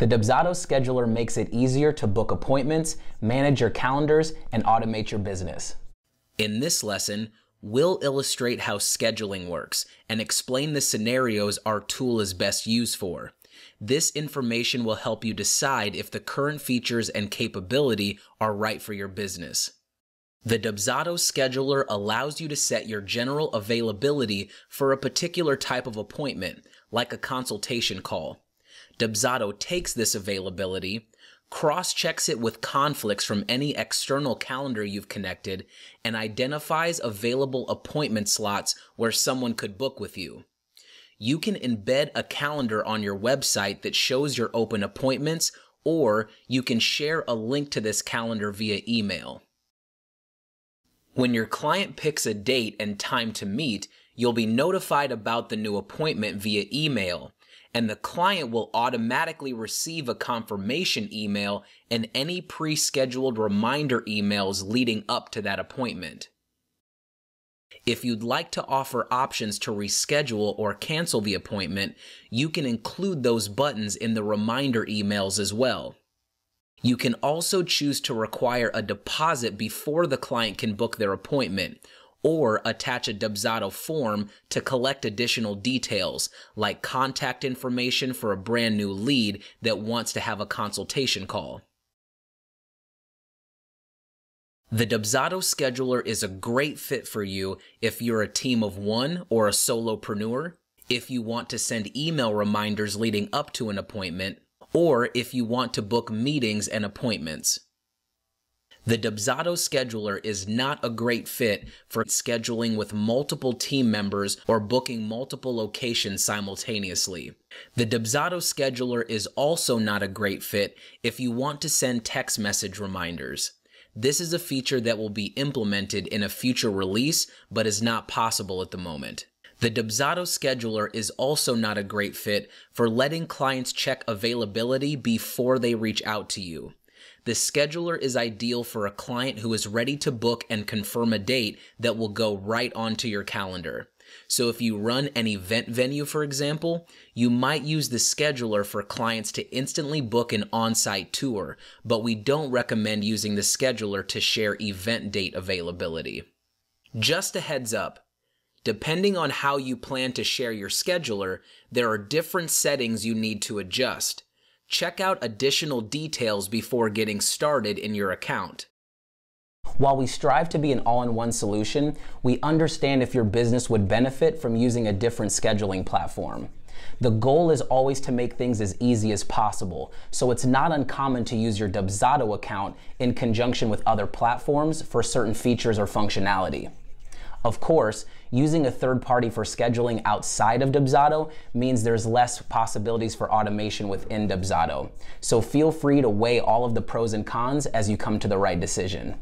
The Dubsado scheduler makes it easier to book appointments, manage your calendars, and automate your business. In this lesson, we'll illustrate how scheduling works and explain the scenarios our tool is best used for. This information will help you decide if the current features and capability are right for your business. The Dubsado scheduler allows you to set your general availability for a particular type of appointment, like a consultation call. Dubsado takes this availability, cross checks it with conflicts from any external calendar you've connected, and identifies available appointment slots where someone could book with you. You can embed a calendar on your website that shows your open appointments, or you can share a link to this calendar via email. When your client picks a date and time to meet, you'll be notified about the new appointment via email and the client will automatically receive a confirmation email and any pre scheduled reminder emails leading up to that appointment. If you'd like to offer options to reschedule or cancel the appointment, you can include those buttons in the reminder emails as well. You can also choose to require a deposit before the client can book their appointment, or attach a Dubsado form to collect additional details like contact information for a brand new lead that wants to have a consultation call. The Dubsado scheduler is a great fit for you if you're a team of one or a solopreneur, if you want to send email reminders leading up to an appointment, or if you want to book meetings and appointments. The Dubsado scheduler is not a great fit for scheduling with multiple team members or booking multiple locations simultaneously. The Dubsado scheduler is also not a great fit if you want to send text message reminders. This is a feature that will be implemented in a future release, but is not possible at the moment. The Dubsado scheduler is also not a great fit for letting clients check availability before they reach out to you. The scheduler is ideal for a client who is ready to book and confirm a date that will go right onto your calendar. So if you run an event venue, for example, you might use the scheduler for clients to instantly book an on-site tour, but we don't recommend using the scheduler to share event date availability. Just a heads up, depending on how you plan to share your scheduler, there are different settings you need to adjust check out additional details before getting started in your account. While we strive to be an all-in-one solution, we understand if your business would benefit from using a different scheduling platform. The goal is always to make things as easy as possible, so it's not uncommon to use your Dubsado account in conjunction with other platforms for certain features or functionality. Of course, using a third party for scheduling outside of Dubsado means there's less possibilities for automation within Dubsado. So feel free to weigh all of the pros and cons as you come to the right decision.